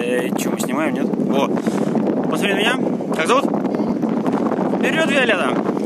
Эй, что, мы снимаем, нет? О, посмотри на меня. Как зовут? Вперед, Виолетта!